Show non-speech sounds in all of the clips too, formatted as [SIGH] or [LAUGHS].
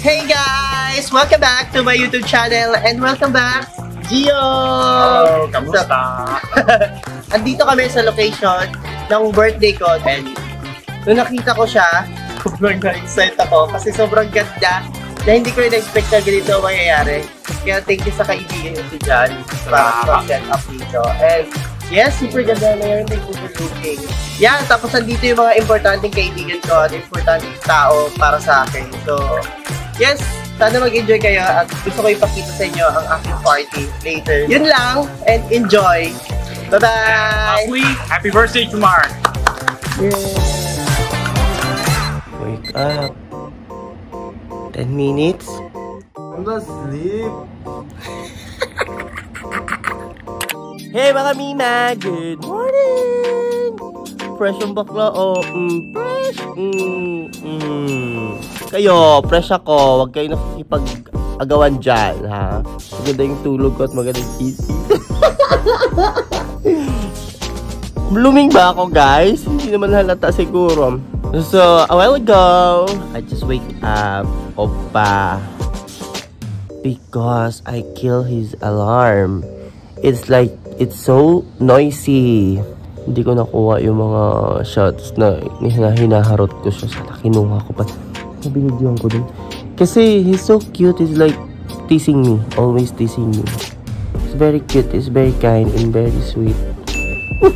Hey guys! Welcome back to my YouTube channel and welcome back, Gio! Hello, kamusta? [LAUGHS] Andito kami sa location ng birthday ko and nung nakita ko siya, sobrang na-excite ako kasi sobrang ganda na hindi ko in-expect na ganito ang mangyayari. Kaya thank you sa kaibigan ko si John sa set up dito. And yes, super ganda na yun. Thank you for looking. Yan, tapos nandito yung mga importanteng kaibigan ko at importanteng tao para sa akin. So, yes, sana mag-enjoy kayo at gusto ko ipakita sa inyo ang aking party later. Yun lang, and enjoy! Bye-bye! Happy birthday to Mark. Wake up. 10 minutes. I'm asleep. [LAUGHS] Hey mga Mima! Good morning! Fresh yung bakla oh. Mm, fresh! Mm, mm. Kayo, fresh ako. Huwag kayo nakikipag-agawan dyan, ha? Maganda yung tulog ko at maganda yung isip. [LAUGHS] Blooming ba ako, guys? Hindi naman halata siguro. So, a while ago, I just wake up, Oppa. Because I kill his alarm. It's like, it's so noisy. Hindi ko nakuha yung mga shots na hina- hinaharot ko siya. Sana kinuha ko pa. Nabinigyan ko din. Kasi he's so cute. He's like teasing me. Always teasing me. He's very cute. He's very kind and very sweet. [LAUGHS]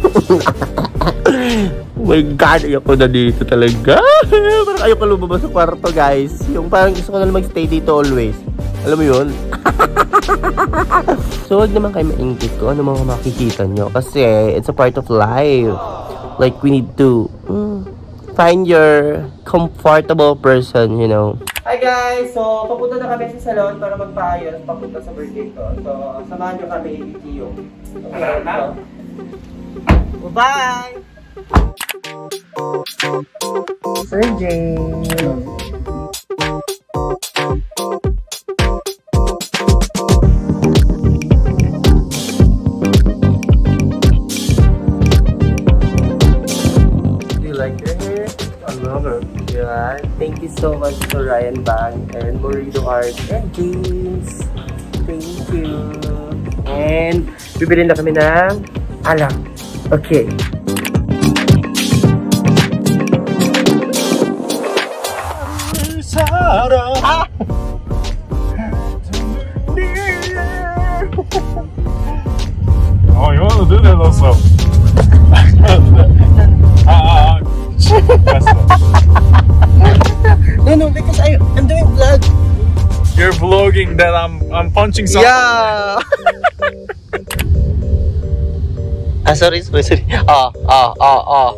oh my God, ayoko na dito talaga. [LAUGHS] parang ayoko lumabas sa kwarto, guys. Yung parang gusto ko na magstay dito always. Alam mo yun? [LAUGHS] so, wag naman kayo maingit ko ano mga makikita nyo. Kasi, it's a part of life. Like, we need to mm, find your comfortable person, you know. Hi guys! So, papunta na kami sa salon para magpaayos papunta sa birthday ko. So, samahan nyo kami ni Gio. Okay, so, Bye! Sir James. To Ryan Bang and Morido Art and James. Thank you. And bibili na kami ng alak. Okay. Ah! [LAUGHS] Oh, you want to do that also? [LAUGHS] ah, ah, ah. [LAUGHS] No, no, because I, I'm doing vlog. You're vlogging that I'm I'm punching something. Yeah. [LAUGHS] ah, sorry, sorry, sorry. Ah, ah, ah, ah.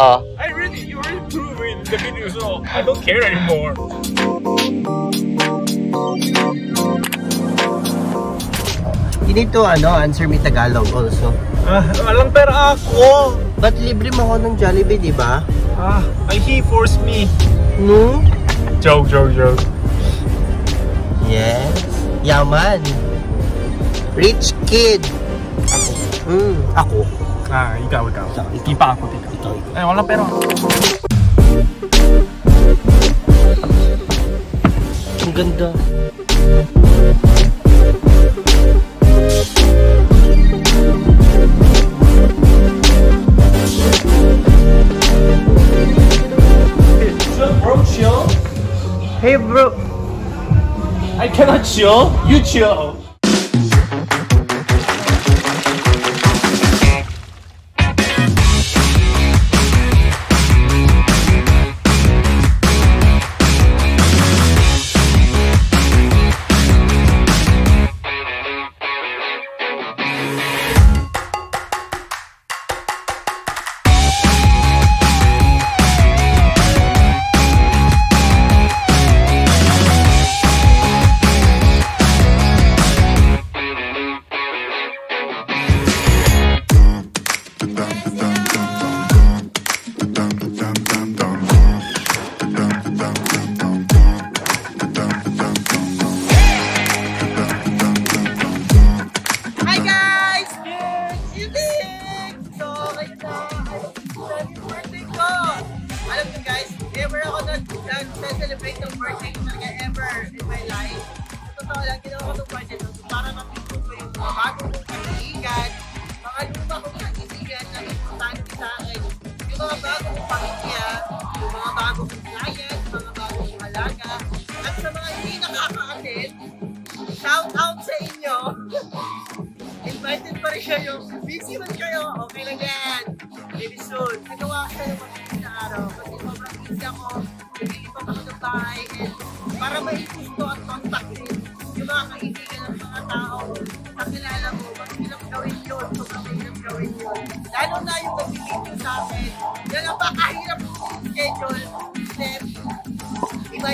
Ah. I really, you proved it in the video, so I don't care anymore. You need to, ano, answer me Tagalog also. Ah, walang pera ako. Ba't libre mo ako ng Jollibee, di ba? Ah, ay, he forced me. No? Joke, joke, joke. Yes. Yaman. Rich kid. Ako. Hmm, ako. Ah, ikaw, ikaw. Ikaw, ikaw. Di pa ako, ikaw. Ikaw, ikaw. Ay, walang pera. Ang ganda. Hey bro. I cannot chill. You chill.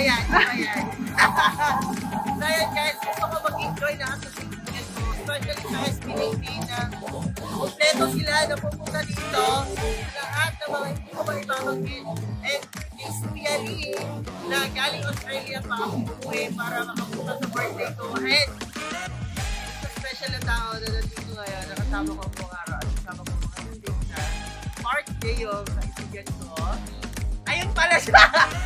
Yan, iba yan. [LAUGHS] so yan guys, gusto ko mag-enjoy lahat ng kaibigan ko, especially sa SB19 na kompleto sila na pupunta dito, lahat ng mga hindi ko maibabanggit, and especially na galing Australia pa ako umuwi para makapunta sa birthday ko, and special na tao na nandito ngayon, nakasama ko ang buong araw at kasama ko mga nandito sa Mark Deo, kaibigan ko. Ayun pala siya! [LAUGHS]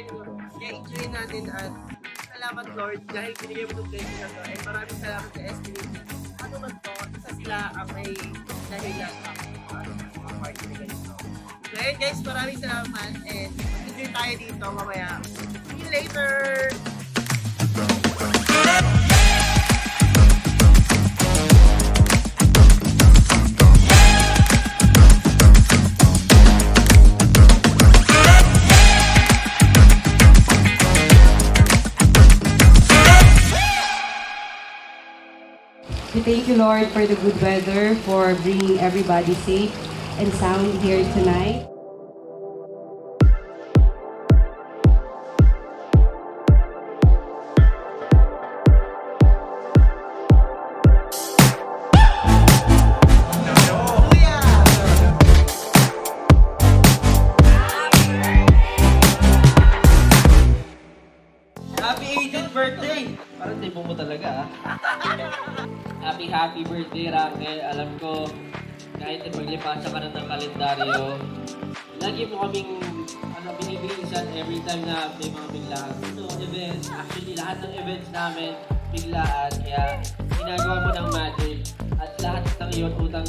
mauulit pa or ganyan. Kaya enjoy natin at salamat Lord dahil binigay mo itong blessing na to. And maraming salamat sa SB. Ano man to, isa sila ang may dahilan ano, mga party na ganito. So guys, maraming salamat and enjoy tayo dito mamaya. See you later! We thank you, Lord, for the good weather, for bringing everybody safe and sound here tonight.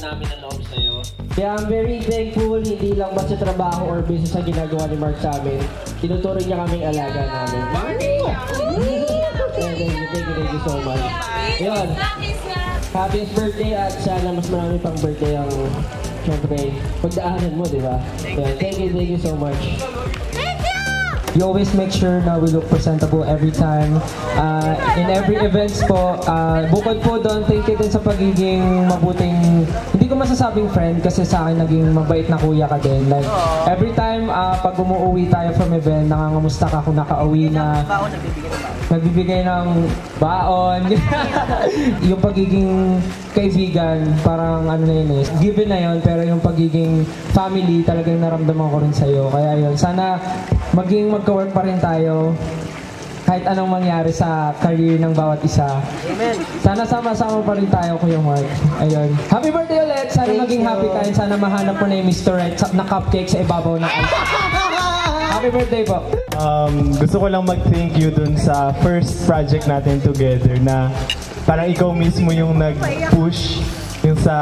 Namin ang loob sa'yo. Kaya I'm very thankful, hindi lang basta trabaho or business ang ginagawa ni Mark sa amin. Tinuturing niya kaming alaga namin. You, thank you, thank you, thank you so much. Yun. Happiest birthday at sana mas marami pang birthday ang syempre pagdaanan mo, di ba? Yun, Thank you, thank you so much. You always make sure na we look presentable every time. Uh, in every events po, uh, bukod po doon, thank you din sa pagiging mabuting, hindi ko masasabing friend kasi sa akin naging mabait na kuya ka din. Like, every time uh, pag umuwi tayo from event, nangangamusta ka kung nakauwi na, nagbibigay ng baon. [LAUGHS] yung pagiging kaibigan, parang ano na yun eh, given na yun, pero yung pagiging family, talagang naramdaman ko rin sa'yo. Kaya yun, sana maging magka-work pa rin tayo kahit anong mangyari sa career ng bawat isa. Sana sama-sama pa rin tayo, Kuya Mark. Ayun. Happy birthday ulit! Sana maging happy tayo. Sana mahanap mo na yung Mr. Sa- na cupcake sa ibabaw ng [LAUGHS] ice. Happy birthday po! Um, gusto ko lang mag-thank you dun sa first project natin together na parang ikaw mismo yung nag-push yung sa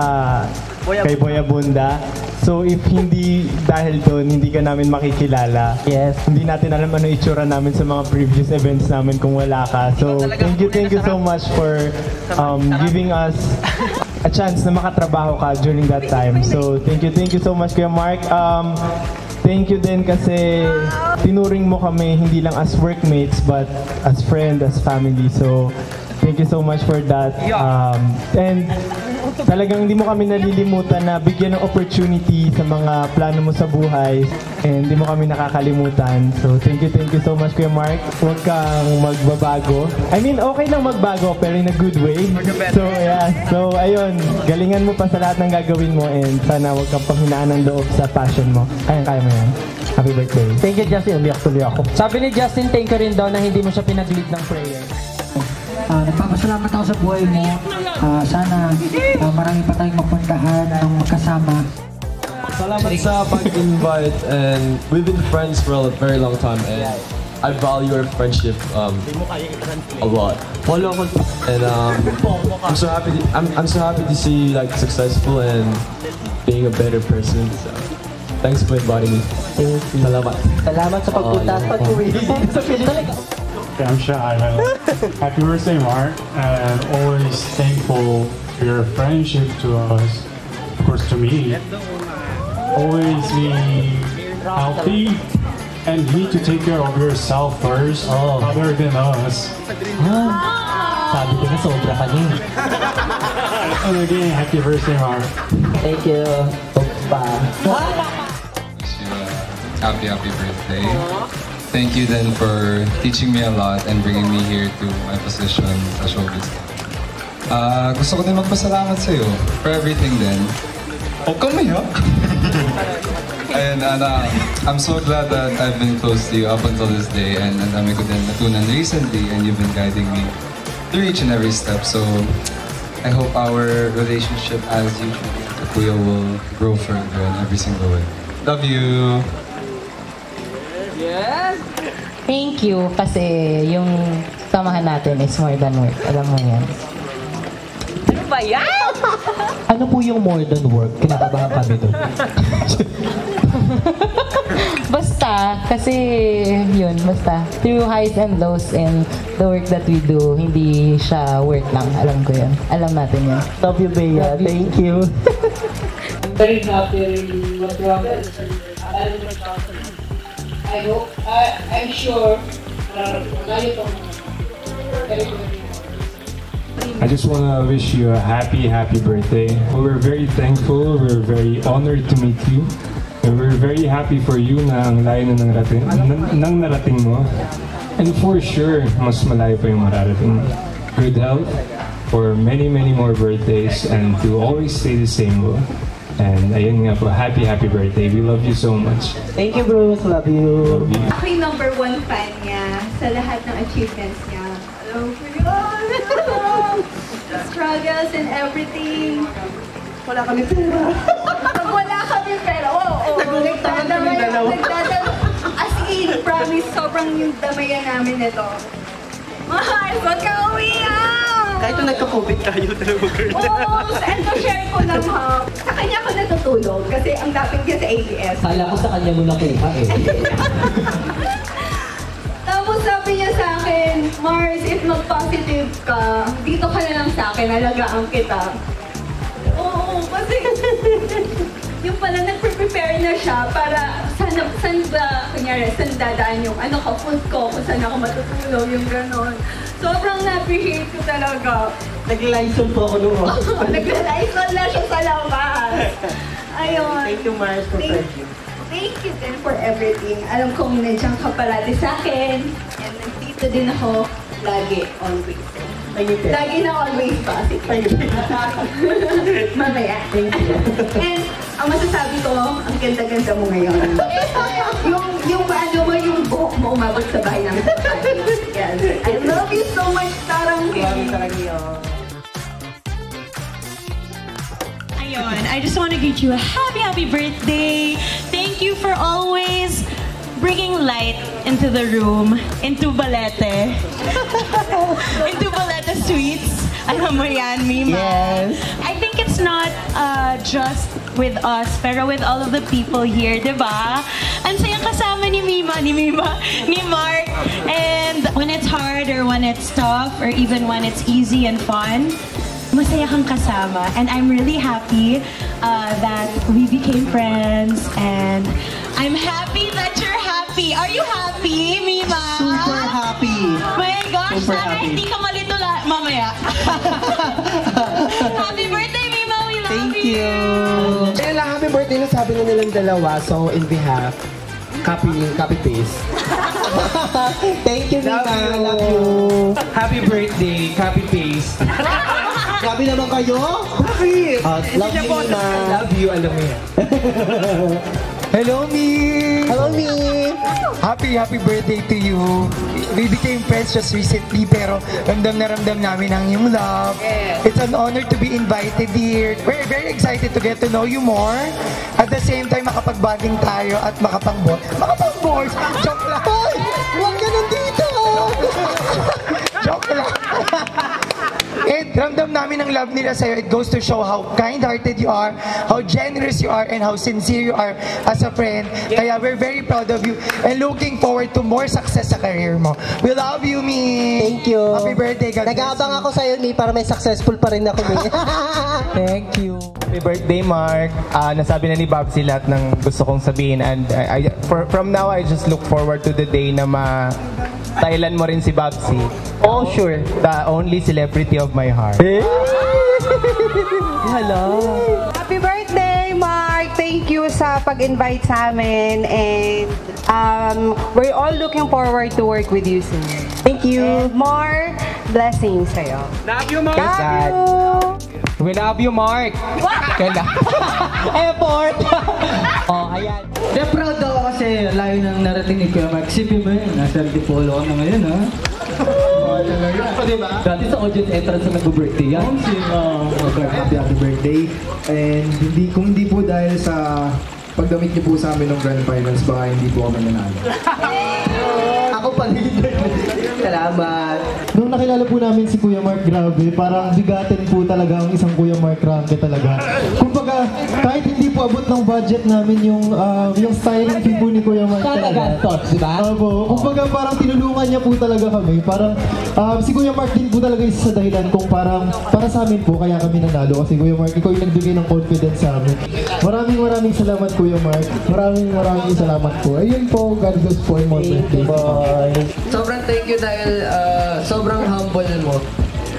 kay Boya Bunda. So if hindi dahil doon, hindi ka namin makikilala. Yes. Hindi natin alam ano itsura namin sa mga previous events namin kung wala ka. So thank you, thank you so much for um, giving us [LAUGHS] a chance na makatrabaho ka during that time. So thank you, thank you so much Kuya Mark. Um, Thank you din kasi tinuring mo kami hindi lang as workmates but as friend, as family. So, thank you so much for that. Um, and talagang hindi mo kami nalilimutan na bigyan ng opportunity sa mga plano mo sa buhay and hindi mo kami nakakalimutan. So, thank you, thank you so much Kuya Mark. Huwag kang magbabago. I mean, okay lang magbago pero in a good way. So, yeah. So, ayun. Galingan mo pa sa lahat ng gagawin mo and sana huwag kang panghinaan ng loob sa passion mo. Kaya-kaya mo yan. Happy birthday. Thank you, Justin. Umiyak tuloy ako. Sabi ni Justin, thank you rin daw na hindi mo siya pinag-lead ng prayer. Nagpapasalamat ako sa buhay mo. Ah, sana ah, marami pa tayong mapuntahan ng magkasama. Salamat sa pag-invite and we've been friends for a very long time and I value our friendship um, a lot. Follow ko and um, I'm so happy. To, I'm, I'm so happy to see you like successful and being a better person. So, thanks for inviting me. Salamat. Salamat sa pagpunta at pag-uwi [LAUGHS] sa Pilipinas. I'm shy. Uh, happy birthday, Mark. And always thankful for your friendship to us, of course, to me. Always be healthy and need to take care of yourself first, other than us. Sabi ko na sobra ka niya. And again, happy birthday, Mark. Thank you. Pa. happy, happy birthday. Thank you then for teaching me a lot and bringing me here to my position sa showbiz. Ah, gusto ko din magpasalamat sa iyo for everything then. Huwag kang mayak. [LAUGHS] and and uh, I'm so glad that I've been close to you up until this day and ang dami ko din natunan recently and you've been guiding me through each and every step. So I hope our relationship as you Kuya will grow further in every single way. Love you! Thank you kasi yung samahan natin is more than work. Alam mo yan. Ano ba yan? [LAUGHS] Ano po yung more than work? Kinakabahan kami doon. [LAUGHS] Basta, kasi yun, basta. Through highs and lows and the work that we do, hindi siya work lang. Alam ko yun. Alam natin yun. Love you, Bea. Thank you. [LAUGHS] very happy what happened. I hope, I, I'm sure. I just want to wish you a happy, happy birthday. We're very thankful. We're very honored to meet you. And we're very happy for you na ang layo na nang narating, nang, narating mo. And for sure, mas malayo pa yung mararating. Good health for many, many more birthdays and to always stay the same mo. And ayun nga po, happy, happy birthday. We love you so much. Thank you, Bruce. Love you. Love you. Ako yung number one fan niya sa lahat ng achievements niya. Yun. The struggles and everything. Wala kami pera. Pag [LAUGHS] wala kami pera, oo. Oh, oh, kami dalawa. As in, promise, sobrang yung damayan namin nito. Mahal, wag ka! Kahit nung nagka-COVID tayo, [LAUGHS] talaga girl. Oo, and to share ko lang ha. Sa kanya ako natutulog kasi ang dating niya sa ABS. Kala ko sa kanya mo nakuha eh. [LAUGHS] Tapos sabi niya sa akin, Mars, if mag-positive ka, dito ka na lang sa akin, alagaan kita. Oo, kasi [LAUGHS] yung pala nagpre-prepare na siya para saan, saan ba, kunyari, saan dadaan yung ano ka, food ko, kung saan ako matutulog, yung ganon. Sobrang na-appreciate ko talaga. Nag-lysol po ako nung [LAUGHS] Nagla-lysol na siya sa labas. Ayun. Thank you, Mars, for Thank- friendship. Thank you din for everything. Alam kong nandiyan ka parati sa akin. And nandito din ako lagi, always. Lagi na always positive. [LAUGHS] Mamaya. Thank you. And ang masasabi ko, ang ganda-ganda mo ngayon. [LAUGHS] yung, yung Tarang. Maraming. Ayun, I just want to greet you a happy, happy birthday. Thank you for always bringing light into the room, into Balete. [LAUGHS] into Balete Suites. Alam mo yan, Mima. Yes. I think it's not uh, just with us, pero with all of the people here, di ba? Ang sayang ni Mima, ni Mima, ni Mark. And when it's hard or when it's tough or even when it's easy and fun, masaya kang kasama. And I'm really happy uh, that we became friends. And I'm happy that you're happy. Are you happy, Mima? Super happy. My gosh, Super sana happy. hindi ka malito la- mamaya. [LAUGHS] happy birthday, Mima. We love Thank you. you. Lang, happy birthday na sabi na nilang dalawa. So, in behalf, copy, copy paste. [LAUGHS] Thank you, Mima. Love you. Happy birthday, copy paste. [LAUGHS] Grabe naman kayo. Bakit? Uh, love you, Mima. Love you, alam mo yan. [LAUGHS] Hello, Mi! Hello, Mi! Happy, happy birthday to you. We became friends just recently, pero ramdam na ramdam namin ang iyong love. It's an honor to be invited here. We're very excited to get to know you more. At the same time, makapag-bonding tayo at makapang-ball. Makapang-balls! Joke lang! Hoy! Huwag ganun dito! Kahit ramdam namin ang love nila sa'yo, it goes to show how kind-hearted you are, how generous you are, and how sincere you are as a friend. Kaya we're very proud of you and looking forward to more success sa career mo. We love you, Mi! Thank you. Happy birthday, God Nag-aabang ako sa'yo, Mi, para may successful pa rin ako, Mi. [LAUGHS] Thank you. Happy birthday, Mark. Ah, nasabi na ni Babsi lahat ng gusto kong sabihin. And I, I- for, from now, I just look forward to the day na ma Thailand mo rin si Babsi. Oh, sure. The only celebrity of my heart. Hello. Happy birthday, Mark! Thank you sa pag-invite sa amin and um, we're all looking forward to work with you soon. Thank you. And more blessings sa'yo. Love you, Mark. Love you! We love you, Mark. Kaya Effort! [LAUGHS] [LAUGHS] oh, ayan. De, proud ako kasi layo nang narating ni Kuya Mark. Sipin mo yun, nasa Antipolo ka na ngayon, ha? Oo, talaga. diba? Dati sa audience entrance na nag-birthday yan. Si uh, happy happy birthday. And hindi kung hindi po dahil sa pagdamit niyo po sa amin ng grand finals, baka hindi po kami nanalo. [LAUGHS] Ako pa leader. Salamat. Nakilala po namin si Kuya Mark, grabe, parang bigatin po talaga ang isang Kuya Mark Ranke talaga. Kumbaga, kahit hindi po abot ng budget namin yung ah, yung styling fee po ni Kuya Mark Sana talaga. gastos, di ba? Opo. Kumbaga, parang tinulungan niya po talaga kami. Parang ah, si Kuya Mark din po talaga isa sa dahilan kung parang para sa amin po, kaya kami nanalo. Kasi Kuya Mark, ikaw yung nagbigay ng confidence sa amin. Maraming maraming salamat Kuya Mark. Maraming maraming salamat po. Ayun po, God bless po birthdays. Bye. Sobrang thank you dahil ah, sobrang humble mo.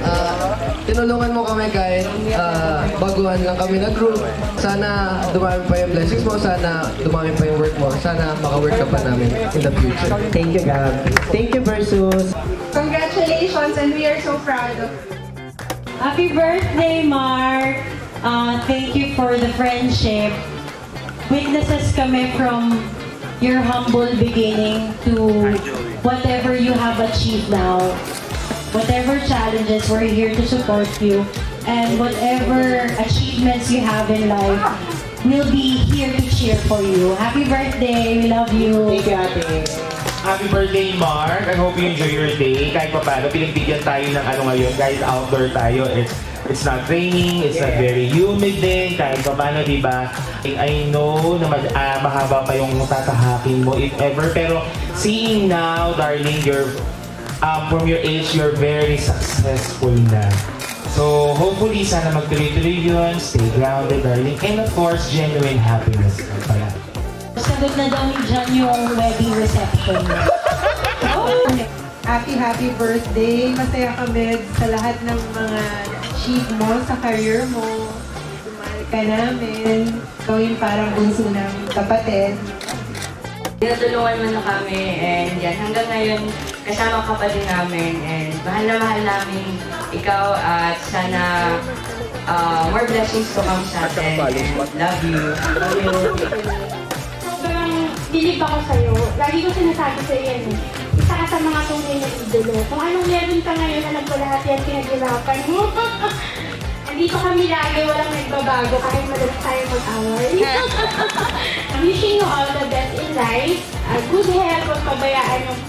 Ah, tinulungan mo kami kahit ah, baguhan lang kami na group. Sana dumami pa yung blessings mo. Sana dumami pa yung work mo. Sana maka-work ka pa namin in the future. Thank you, Gab. Thank you, Versus. Congratulations and we are so proud of you. Happy birthday, Mark! Uh, thank you for the friendship. Witnesses kami from your humble beginning to whatever you have achieved now. Whatever challenges, we're here to support you. And whatever achievements you have in life, we'll be here to cheer for you. Happy birthday! We love you! Thank you, ate. Happy birthday, Mark. I hope you enjoy your day. Kahit pa paano, pinagbigyan tayo ng ano ngayon. Guys, outdoor tayo. It's It's not raining, it's not very humid din, kahit pa paano, di ba? I know na mag, ah, mahaba pa yung tatahakin mo, if ever. Pero seeing now, darling, you're, um, from your age, you're very successful na. So, hopefully, sana magtuloy-tuloy yun. Stay grounded, darling. And of course, genuine happiness ka pala. Sagot na daw ni John yung wedding reception. [LAUGHS] Happy, happy birthday. Masaya kami sa lahat ng mga achieve mo sa career mo. Tumahal ka namin. Yung parang bunso ng kapatid. Tinutulungan mo na kami and yan, hanggang ngayon kasama ka pa din namin and mahal na mahal namin ikaw at sana uh, more blessings to come sa atin love you. Love you. Sobrang bilib ako sa'yo. Lagi ko sinasabi sa'yo yan eh. Isa ka sa mga tunay na idolo. Kung anong meron ka ngayon, alam ko lahat yan pinaghirapan mo. [LAUGHS] Andito kami lagi, walang nagbabago kahit madalas tayo mag-away. [LAUGHS] I'm wishing you all the best in life. Uh, good health, huwag pabayaan yung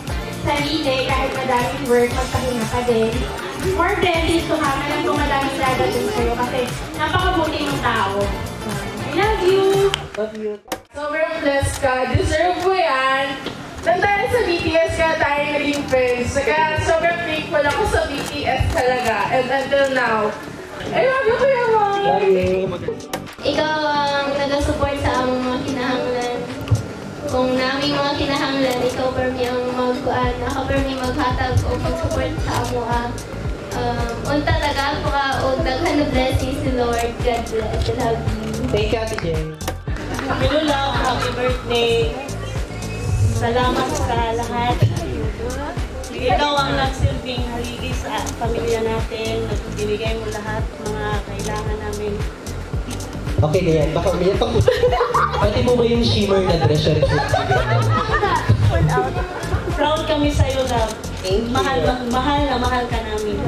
sarili kahit madaming work, magpahinga ka din. More blessings to come. Alam ko madaming dadating sa'yo kasi napakabuti ng tao. I love you! Love you. Sobrang blessed ka. Deserve mo yan. Nang dahil sa BTS ka tayo naging friends. Kaya sobrang thankful ako sa BTS talaga. And until now, I love you, Kuya you. Ikaw ang nag-support sa among mga kinahanglan. Kung naming mga kinahanglan, ikaw permi ang magkuan, ako permi maghatag o pag-support sa amo ah. Um, unta taga ako ka o daghan na blessings si Lord. God bless. I love you. Thank you, Ate Jen. Hello love, happy birthday. Salamat sa lahat. Ikaw ang nagsilbing haligi sa pamilya natin. Nagbibigay mo lahat mga kailangan namin. Okay na yan. Baka umiyak ako. [LAUGHS] Pati mo ba yung shimmer na dress siya rin Proud kami sa iyo, love. Mahal, mahal na mahal ka namin.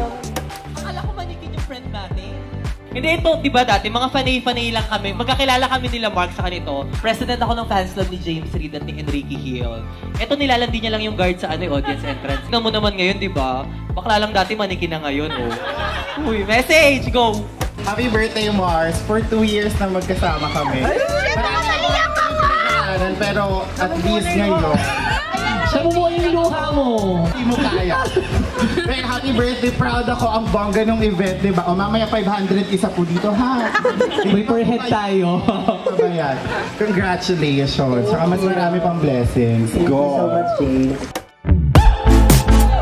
Hindi, ito, di ba dati, mga fanay-fanay lang kami. Magkakilala kami nila Mark sa kanito. President ako ng fans club ni James Reid at ni Enrique Hill. Ito, nilalandi niya lang yung guard sa ano, eh, audience entrance. Tingnan mo naman ngayon, di ba? Bakla lang dati, manikin na ngayon, oh. Uy, message, go! Happy birthday, Mars. For two years na magkasama kami. Marami akong pinagdaanan, pero at least ngayon, luha mo. hindi mo kaya. [LAUGHS] Well, happy birthday. Proud ako ang bongga ng event, di ba? O mamaya 500 isa po dito, ha? May per head tayo. Ano yan? Congratulations. Saka mas marami pang blessings. Go!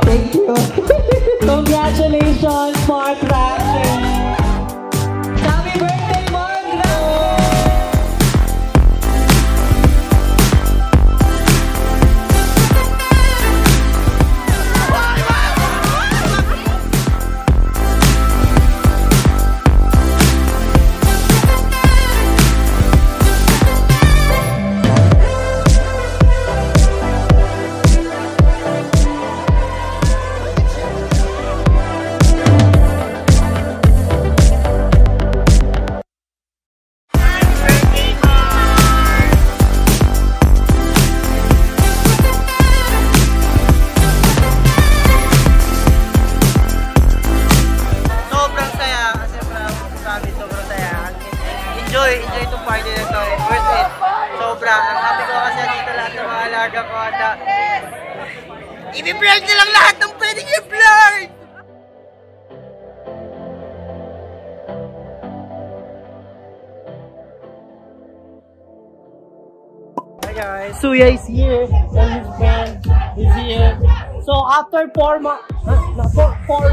Thank you. [LAUGHS] Congratulations, Mark Ratchet. I-blur nyo lang lahat ng pwedeng i-blur! Hi guys, Suya is here and his band is here. So after four months, uh, four, four,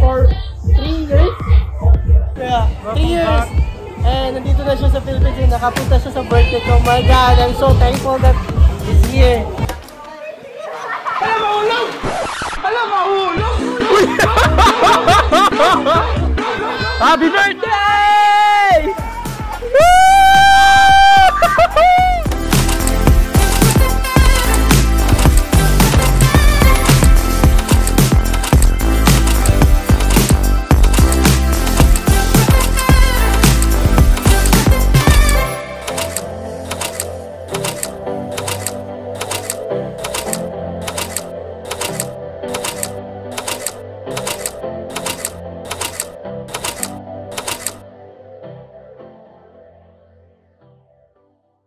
four, three years? Yeah, three years. And nandito na siya sa Philippines nakapunta siya sa birthday ko. Oh my God, I'm so thankful that he's here. Happy birthday!